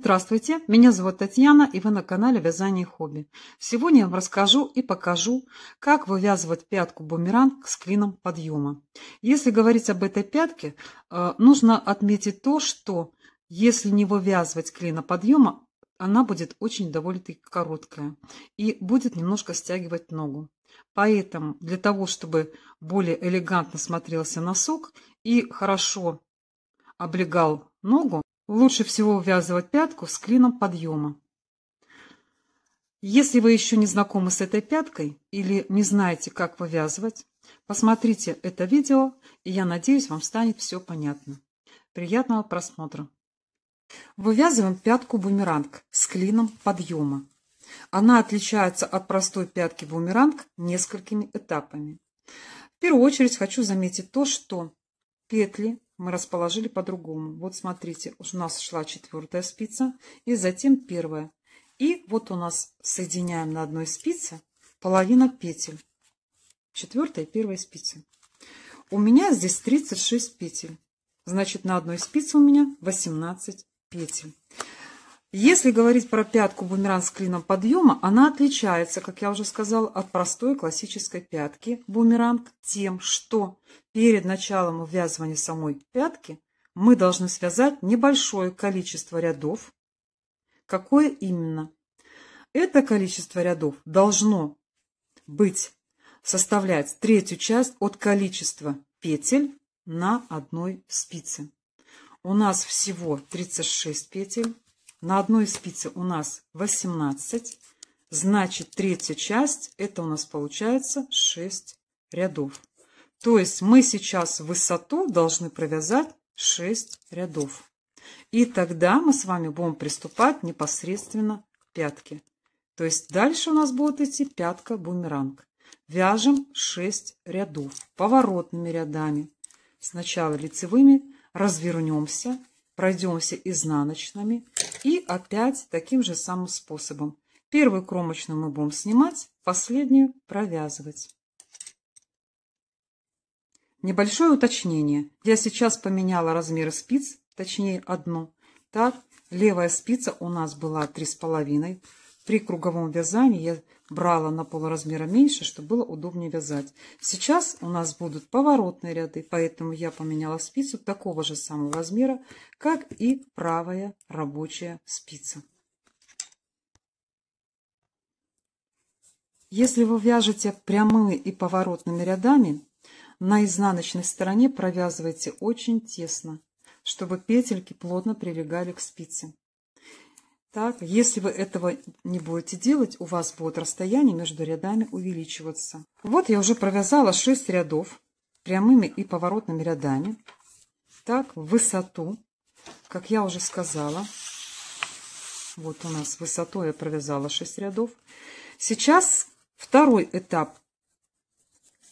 Здравствуйте, меня зовут Татьяна, и вы на канале Вязание хобби. Сегодня я вам расскажу и покажу, как вывязывать пятку бумеранг с клином подъема. Если говорить об этой пятке, э, нужно отметить то, что если не вывязывать клина подъема, она будет очень довольно-таки короткая и будет немножко стягивать ногу. Поэтому для того, чтобы более элегантно смотрелся носок и хорошо облегал ногу, Лучше всего увязывать пятку с клином подъема. Если вы еще не знакомы с этой пяткой или не знаете, как вывязывать, посмотрите это видео, и я надеюсь, вам станет все понятно. Приятного просмотра! Вывязываем пятку бумеранг с клином подъема. Она отличается от простой пятки бумеранг несколькими этапами. В первую очередь хочу заметить то, что петли мы расположили по-другому. Вот смотрите, у нас шла четвертая спица и затем первая. И вот у нас соединяем на одной спице половина петель. Четвертая и первая спицы. У меня здесь 36 петель. Значит, на одной спице у меня 18 петель. Если говорить про пятку бумеранг с клином подъема, она отличается, как я уже сказала, от простой классической пятки бумеранг тем, что перед началом ввязывания самой пятки мы должны связать небольшое количество рядов. Какое именно? Это количество рядов должно быть, составлять третью часть от количества петель на одной спице. У нас всего 36 петель. На одной спице у нас 18. Значит, третья часть, это у нас получается 6 рядов. То есть мы сейчас высоту должны провязать 6 рядов. И тогда мы с вами будем приступать непосредственно к пятке. То есть дальше у нас будет идти пятка-бумеранг. Вяжем 6 рядов поворотными рядами. Сначала лицевыми развернемся пройдемся изнаночными и опять таким же самым способом. Первую кромочную мы будем снимать, последнюю провязывать. Небольшое уточнение. Я сейчас поменяла размеры спиц, точнее одну. Так, левая спица у нас была три с половиной. При круговом вязании я брала на полразмера меньше, чтобы было удобнее вязать. Сейчас у нас будут поворотные ряды, поэтому я поменяла спицу такого же самого размера, как и правая рабочая спица. Если вы вяжете прямыми и поворотными рядами, на изнаночной стороне провязывайте очень тесно, чтобы петельки плотно прилегали к спице. Так, если вы этого не будете делать, у вас будет расстояние между рядами увеличиваться. Вот я уже провязала 6 рядов прямыми и поворотными рядами. Так, высоту, как я уже сказала, вот у нас высоту я провязала 6 рядов. Сейчас второй этап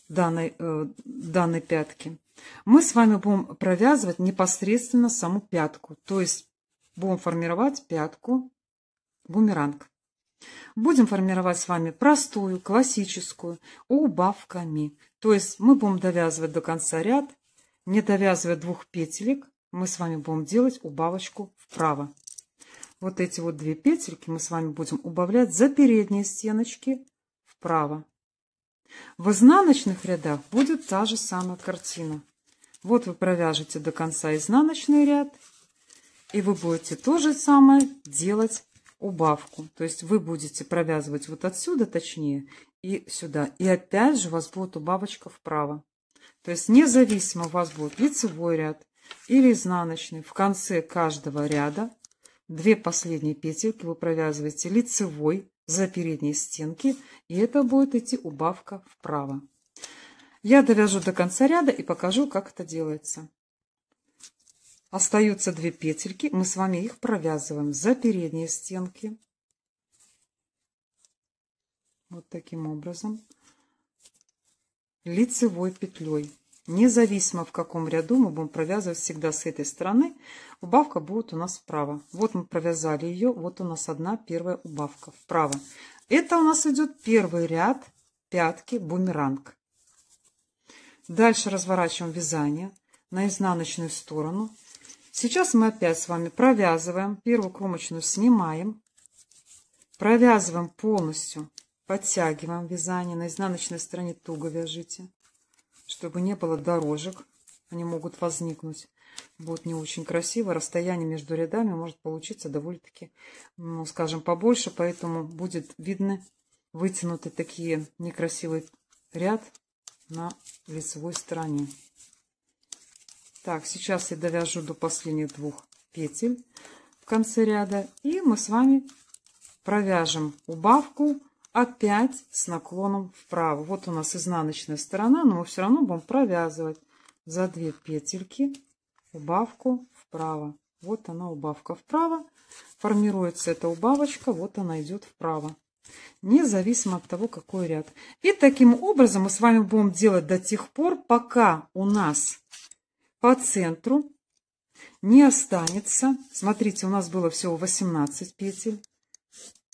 данной, э, данной пятки. Мы с вами будем провязывать непосредственно саму пятку, то есть будем формировать пятку бумеранг. Будем формировать с вами простую, классическую, убавками. То есть мы будем довязывать до конца ряд, не довязывая двух петелек, мы с вами будем делать убавочку вправо. Вот эти вот две петельки мы с вами будем убавлять за передние стеночки вправо. В изнаночных рядах будет та же самая картина. Вот вы провяжете до конца изнаночный ряд и вы будете то же самое делать убавку. То есть вы будете провязывать вот отсюда, точнее, и сюда. И опять же у вас будет убавочка вправо. То есть независимо у вас будет лицевой ряд или изнаночный. В конце каждого ряда две последние петельки вы провязываете лицевой за передние стенки. И это будет идти убавка вправо. Я довяжу до конца ряда и покажу, как это делается. Остаются две петельки, мы с вами их провязываем за передние стенки. Вот таким образом. Лицевой петлей. Независимо в каком ряду мы будем провязывать всегда с этой стороны, убавка будет у нас вправо. Вот мы провязали ее, вот у нас одна первая убавка вправо. Это у нас идет первый ряд пятки бумеранг. Дальше разворачиваем вязание на изнаночную сторону Сейчас мы опять с вами провязываем, первую кромочную снимаем, провязываем полностью, подтягиваем вязание, на изнаночной стороне туго вяжите, чтобы не было дорожек, они могут возникнуть. Будет не очень красиво, расстояние между рядами может получиться довольно-таки, ну, скажем, побольше, поэтому будет видно вытянуты такие некрасивый ряд на лицевой стороне. Так, сейчас я довяжу до последних двух петель в конце ряда. И мы с вами провяжем убавку опять с наклоном вправо. Вот у нас изнаночная сторона, но мы все равно будем провязывать за две петельки убавку вправо. Вот она убавка вправо. Формируется эта убавочка, вот она идет вправо. Независимо от того, какой ряд. И таким образом мы с вами будем делать до тех пор, пока у нас по центру не останется. Смотрите, у нас было всего 18 петель.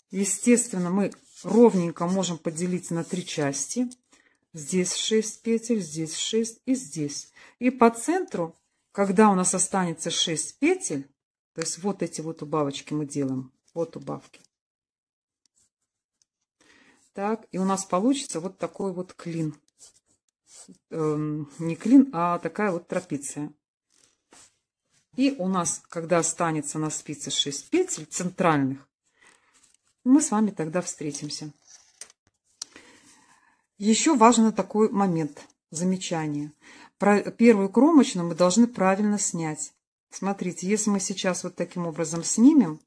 Естественно, мы ровненько можем поделить на три части. Здесь 6 петель, здесь 6 и здесь. И по центру, когда у нас останется 6 петель, то есть вот эти вот убавочки мы делаем, вот убавки. Так, и у нас получится вот такой вот клин. Эм, не клин, а такая вот трапеция. И у нас, когда останется на спице 6 петель центральных, мы с вами тогда встретимся. Еще важный такой момент, замечание. Про первую кромочную мы должны правильно снять. Смотрите, если мы сейчас вот таким образом снимем,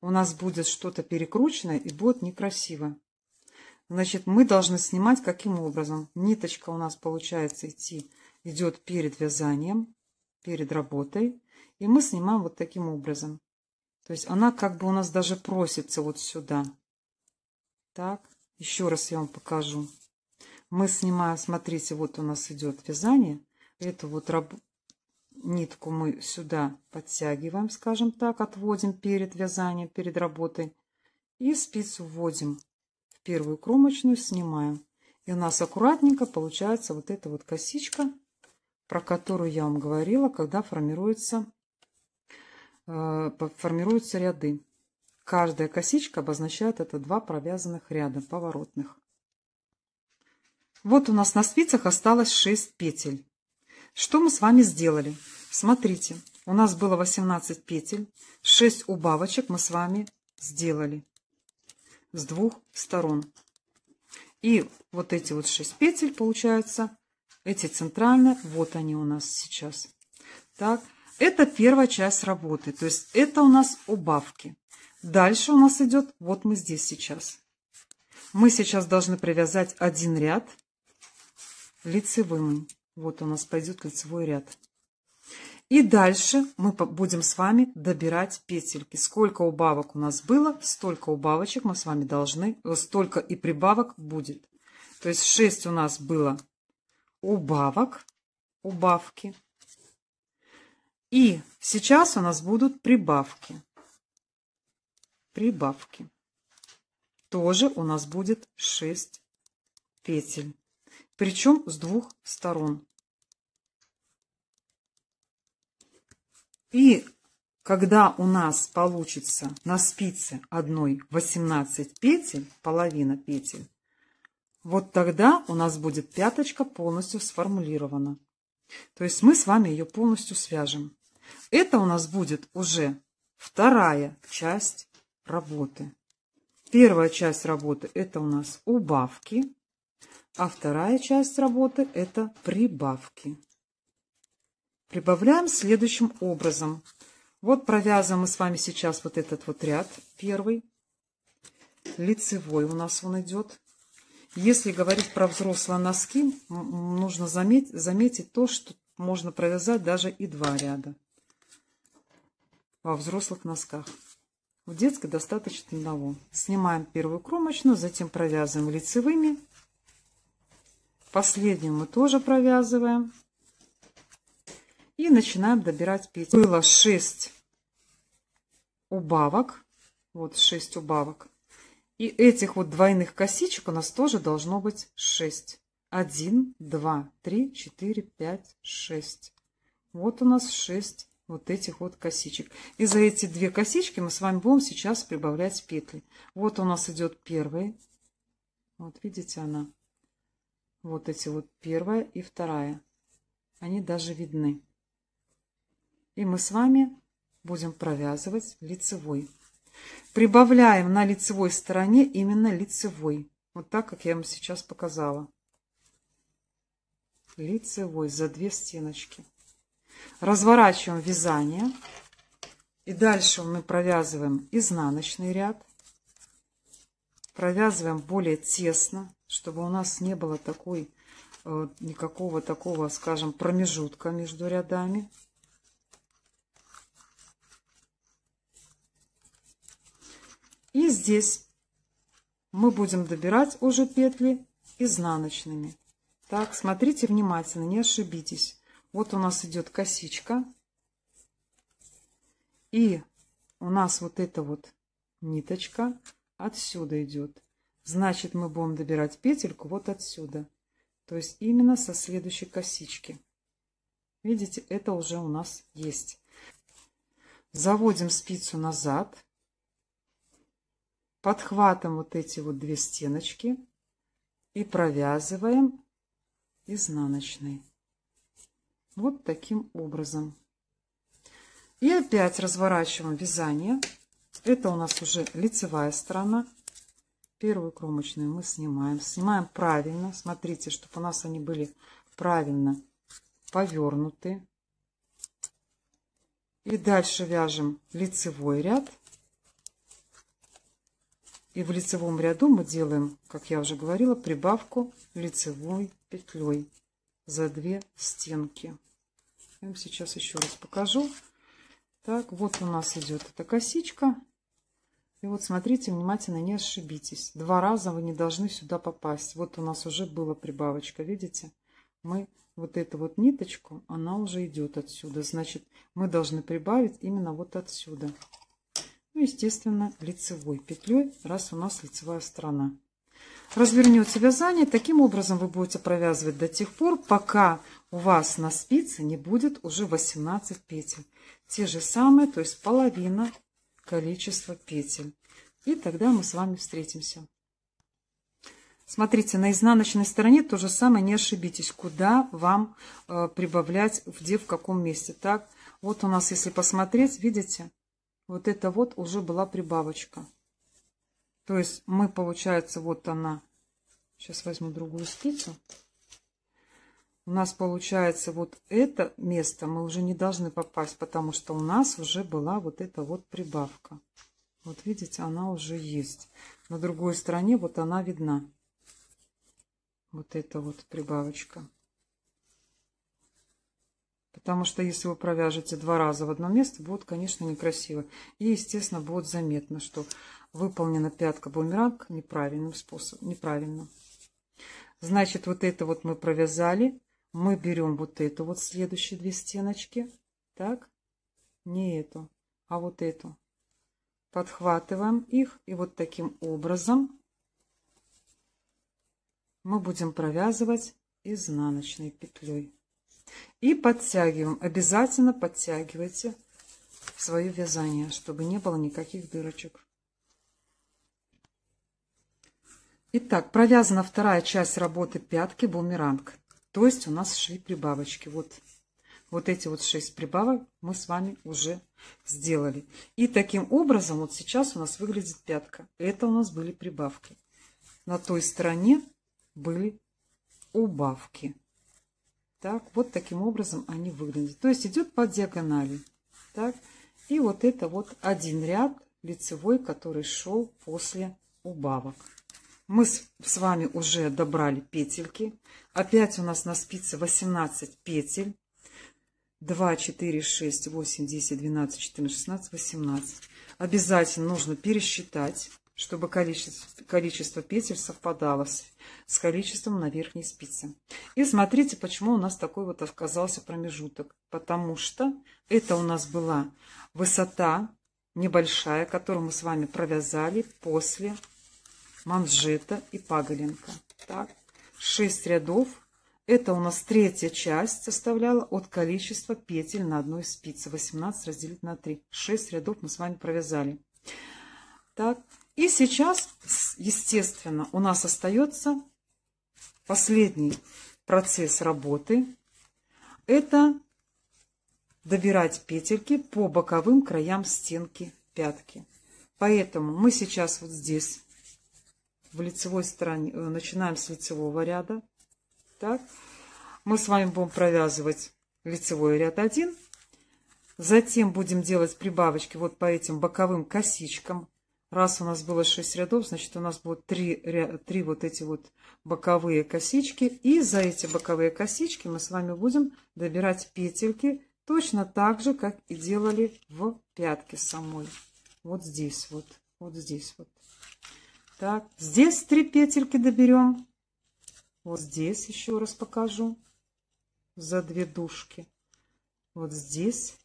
у нас будет что-то перекрученное и будет некрасиво. Значит, мы должны снимать каким образом? Ниточка у нас получается идти, идет перед вязанием, перед работой. И мы снимаем вот таким образом. То есть она как бы у нас даже просится вот сюда. Так, еще раз я вам покажу. Мы снимаем, смотрите, вот у нас идет вязание. Эту вот раб... нитку мы сюда подтягиваем, скажем так, отводим перед вязанием, перед работой. И спицу вводим первую кромочную снимаем. И у нас аккуратненько получается вот эта вот косичка, про которую я вам говорила, когда формируются, э, формируются ряды. Каждая косичка обозначает это два провязанных ряда поворотных. Вот у нас на спицах осталось 6 петель. Что мы с вами сделали? Смотрите, у нас было 18 петель, 6 убавочек мы с вами сделали с двух сторон. И вот эти вот 6 петель получаются, эти центральные, вот они у нас сейчас. Так, это первая часть работы, то есть это у нас убавки. Дальше у нас идет, вот мы здесь сейчас. Мы сейчас должны привязать один ряд лицевым. Вот у нас пойдет лицевой ряд. И дальше мы будем с вами добирать петельки. Сколько убавок у нас было, столько убавочек мы с вами должны, э, столько и прибавок будет. То есть 6 у нас было убавок, убавки. И сейчас у нас будут прибавки. Прибавки. Тоже у нас будет 6 петель. Причем с двух сторон. И когда у нас получится на спице одной 18 петель, половина петель, вот тогда у нас будет пяточка полностью сформулирована. То есть мы с вами ее полностью свяжем. Это у нас будет уже вторая часть работы. Первая часть работы это у нас убавки, а вторая часть работы это прибавки. Прибавляем следующим образом. Вот провязываем мы с вами сейчас вот этот вот ряд первый. Лицевой у нас он идет. Если говорить про взрослые носки, нужно заметить, заметить то, что можно провязать даже и два ряда во взрослых носках. В детской достаточно одного. Снимаем первую кромочную, затем провязываем лицевыми. Последнюю мы тоже провязываем. И начинаем добирать петли. Было 6 убавок. Вот 6 убавок. И этих вот двойных косичек у нас тоже должно быть 6. 1, 2, 3, 4, 5, 6. Вот у нас 6 вот этих вот косичек. И за эти две косички мы с вами будем сейчас прибавлять петли. Вот у нас идет первый. Вот видите она. Вот эти вот первая и вторая. Они даже видны. И мы с вами будем провязывать лицевой. Прибавляем на лицевой стороне именно лицевой. Вот так, как я вам сейчас показала. Лицевой за две стеночки. Разворачиваем вязание. И дальше мы провязываем изнаночный ряд. Провязываем более тесно, чтобы у нас не было такой, э, никакого такого, скажем, промежутка между рядами. И здесь мы будем добирать уже петли изнаночными. Так, смотрите внимательно, не ошибитесь. Вот у нас идет косичка. И у нас вот эта вот ниточка отсюда идет. Значит, мы будем добирать петельку вот отсюда. То есть именно со следующей косички. Видите, это уже у нас есть. Заводим спицу назад. Подхватываем вот эти вот две стеночки. И провязываем изнаночной. Вот таким образом. И опять разворачиваем вязание. Это у нас уже лицевая сторона. Первую кромочную мы снимаем. Снимаем правильно. Смотрите, чтобы у нас они были правильно повернуты. И дальше вяжем лицевой ряд. И в лицевом ряду мы делаем, как я уже говорила, прибавку лицевой петлей за две стенки. Я вам сейчас еще раз покажу. Так, вот у нас идет эта косичка. И вот смотрите, внимательно, не ошибитесь. Два раза вы не должны сюда попасть. Вот у нас уже была прибавочка, видите? Мы вот эту вот ниточку, она уже идет отсюда. Значит, мы должны прибавить именно вот отсюда. Ну, естественно, лицевой петлей, раз у нас лицевая сторона. Развернете вязание. Таким образом вы будете провязывать до тех пор, пока у вас на спице не будет уже 18 петель. Те же самые, то есть половина количества петель. И тогда мы с вами встретимся. Смотрите, на изнаночной стороне то же самое, не ошибитесь, куда вам э, прибавлять, где, в каком месте. Так, вот у нас, если посмотреть, видите, вот это вот уже была прибавочка. То есть мы, получается, вот она. Сейчас возьму другую спицу. У нас получается вот это место мы уже не должны попасть, потому что у нас уже была вот эта вот прибавка. Вот видите, она уже есть. На другой стороне вот она видна. Вот эта вот прибавочка. Потому что если вы провяжете два раза в одно место, будет, конечно, некрасиво. И, естественно, будет заметно, что выполнена пятка бумеранг неправильным способом, неправильно. Значит, вот это вот мы провязали. Мы берем вот эту вот следующие две стеночки. Так, не эту, а вот эту. Подхватываем их и вот таким образом мы будем провязывать изнаночной петлей. И подтягиваем. Обязательно подтягивайте свое вязание, чтобы не было никаких дырочек. Итак, провязана вторая часть работы пятки бумеранг. То есть у нас шли прибавочки. Вот, вот эти вот шесть прибавок мы с вами уже сделали. И таким образом вот сейчас у нас выглядит пятка. Это у нас были прибавки. На той стороне были убавки. Так, вот таким образом они выглядят. То есть идет по диагонали. Так, и вот это вот один ряд лицевой, который шел после убавок. Мы с, вами уже добрали петельки. Опять у нас на спице 18 петель. 2, 4, 6, 8, 10, 12, 14, 16, 18. Обязательно нужно пересчитать чтобы количество, количество петель совпадало с, с количеством на верхней спице. И смотрите, почему у нас такой вот оказался промежуток. Потому что это у нас была высота небольшая, которую мы с вами провязали после манжета и паголенка. Так, 6 рядов Это у нас третья часть составляла от количества петель на одной спице. 18 разделить на 3. 6 рядов мы с вами провязали. Так, и сейчас, естественно, у нас остается последний процесс работы. Это добирать петельки по боковым краям стенки пятки. Поэтому мы сейчас вот здесь, в лицевой стороне, э, начинаем с лицевого ряда. Так, мы с вами будем провязывать лицевой ряд 1. Затем будем делать прибавочки вот по этим боковым косичкам. Раз у нас было 6 рядов, значит у нас будет 3, 3 вот эти вот боковые косички. И за эти боковые косички мы с вами будем добирать петельки точно так же, как и делали в пятке самой. Вот здесь вот, вот здесь вот. Так, здесь три петельки доберем. Вот здесь еще раз покажу. За две дужки. Вот здесь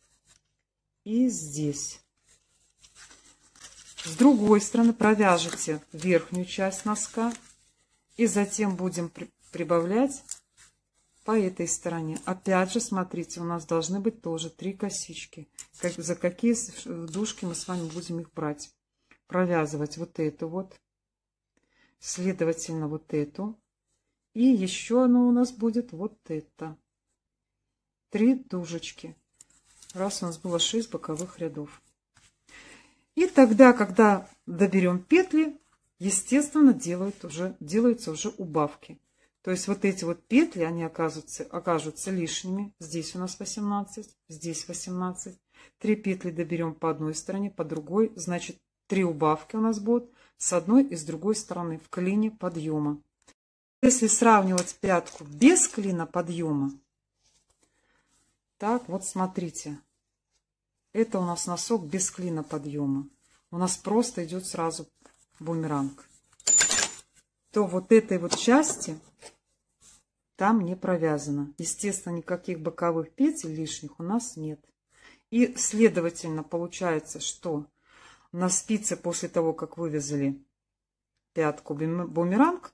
и здесь. С другой стороны провяжите верхнюю часть носка. И затем будем прибавлять по этой стороне. Опять же, смотрите, у нас должны быть тоже три косички. Как, за какие дужки мы с вами будем их брать. Провязывать вот эту вот. Следовательно, вот эту. И еще оно у нас будет вот это. Три дужечки. Раз у нас было 6 боковых рядов. И тогда, когда доберем петли, естественно, делают уже, делаются уже убавки. То есть вот эти вот петли, они окажутся, окажутся лишними. Здесь у нас 18, здесь 18. Три петли доберем по одной стороне, по другой. Значит, три убавки у нас будут с одной и с другой стороны в клине подъема. Если сравнивать пятку без клина подъема, так, вот смотрите. Это у нас носок без клина подъема. У нас просто идет сразу бумеранг. То вот этой вот части там не провязано. Естественно, никаких боковых петель лишних у нас нет. И, следовательно, получается, что на спице после того, как вывязали пятку бумеранг,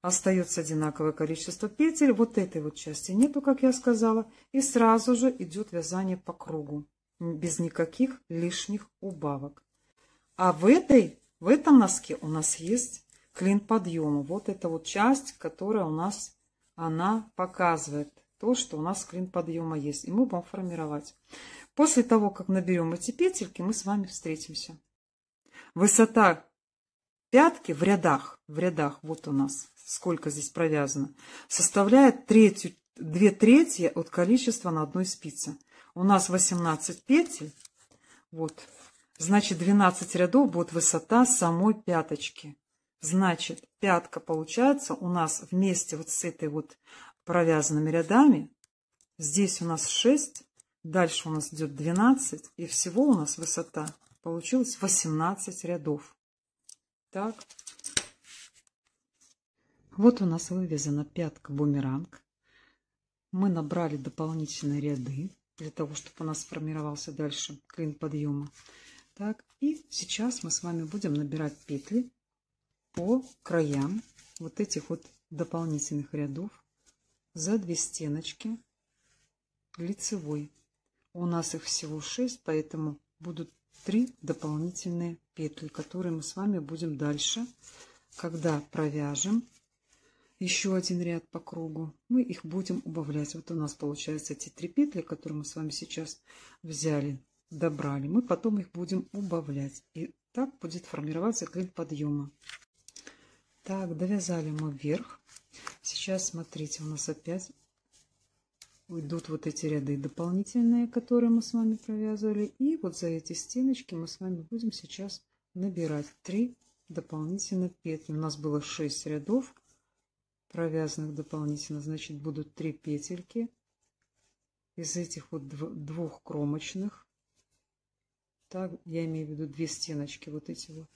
остается одинаковое количество петель. Вот этой вот части нету, как я сказала. И сразу же идет вязание по кругу. Без никаких лишних убавок. А в, этой, в этом носке у нас есть клин подъема. Вот эта вот часть, которая у нас, она показывает то, что у нас клин подъема есть. И мы будем формировать. После того, как наберем эти петельки, мы с вами встретимся. Высота пятки в рядах, в рядах, вот у нас сколько здесь провязано, составляет третью, две трети от количества на одной спице. У нас 18 петель, вот, значит 12 рядов будет высота самой пяточки. Значит, пятка получается у нас вместе вот с этой вот провязанными рядами. Здесь у нас 6, дальше у нас идет 12, и всего у нас высота получилось 18 рядов. Так, вот у нас вывязана пятка бумеранг. Мы набрали дополнительные ряды для того, чтобы у нас сформировался дальше клин подъема. Так, и сейчас мы с вами будем набирать петли по краям вот этих вот дополнительных рядов за две стеночки лицевой. У нас их всего 6, поэтому будут три дополнительные петли, которые мы с вами будем дальше, когда провяжем еще один ряд по кругу. Мы их будем убавлять. Вот у нас получается эти три петли, которые мы с вами сейчас взяли, добрали. Мы потом их будем убавлять. И так будет формироваться клин подъема. Так, довязали мы вверх. Сейчас, смотрите, у нас опять уйдут вот эти ряды дополнительные, которые мы с вами провязывали. И вот за эти стеночки мы с вами будем сейчас набирать 3 дополнительных петли. У нас было 6 рядов провязанных дополнительно, значит, будут три петельки из этих вот двух кромочных. Так, я имею в виду две стеночки, вот эти вот.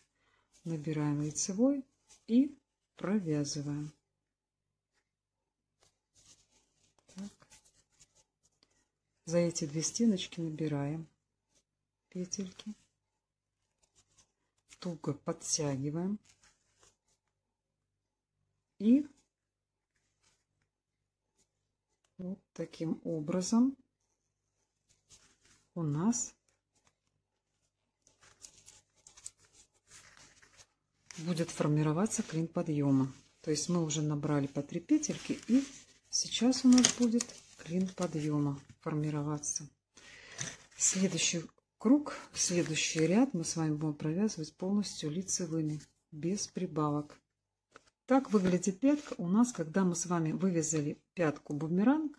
Набираем лицевой и провязываем. Так. За эти две стеночки набираем петельки. Туго подтягиваем. И Вот таким образом у нас будет формироваться клин подъема. То есть мы уже набрали по 3 петельки и сейчас у нас будет клин подъема формироваться. Следующий круг, следующий ряд мы с вами будем провязывать полностью лицевыми, без прибавок. Так выглядит пятка у нас, когда мы с вами вывязали пятку бумеранг,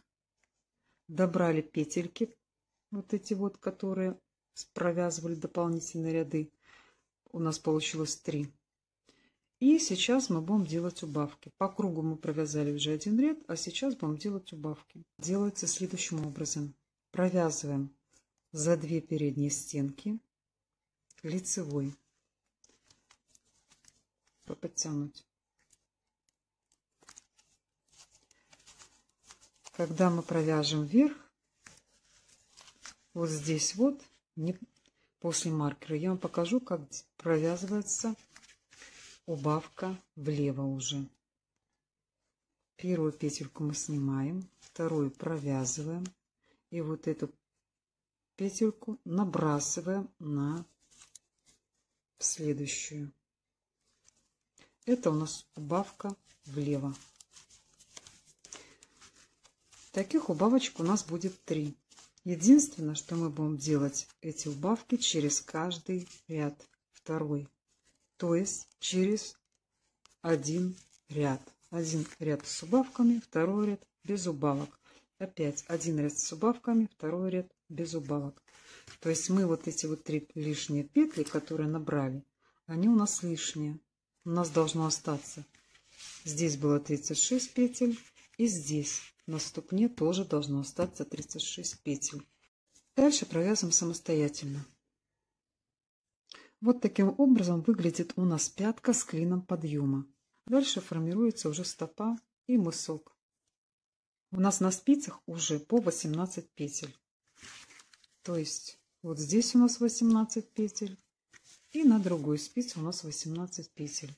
добрали петельки, вот эти вот, которые провязывали дополнительные ряды. У нас получилось 3. И сейчас мы будем делать убавки. По кругу мы провязали уже один ряд, а сейчас будем делать убавки. Делается следующим образом. Провязываем за две передние стенки лицевой. Подтянуть. Когда мы провяжем вверх, вот здесь вот, не, после маркера, я вам покажу, как провязывается убавка влево уже. Первую петельку мы снимаем, вторую провязываем. И вот эту петельку набрасываем на следующую. Это у нас убавка влево. Таких убавочек у нас будет три. Единственное, что мы будем делать эти убавки через каждый ряд. Второй. То есть через один ряд. Один ряд с убавками, второй ряд без убавок. Опять один ряд с убавками, второй ряд без убавок. То есть мы вот эти вот три лишние петли, которые набрали, они у нас лишние. У нас должно остаться. Здесь было 36 петель. И здесь на ступне тоже должно остаться 36 петель. Дальше провязываем самостоятельно. Вот таким образом выглядит у нас пятка с клином подъема. Дальше формируется уже стопа и мысок. У нас на спицах уже по 18 петель. То есть вот здесь у нас 18 петель. И на другой спице у нас 18 петель.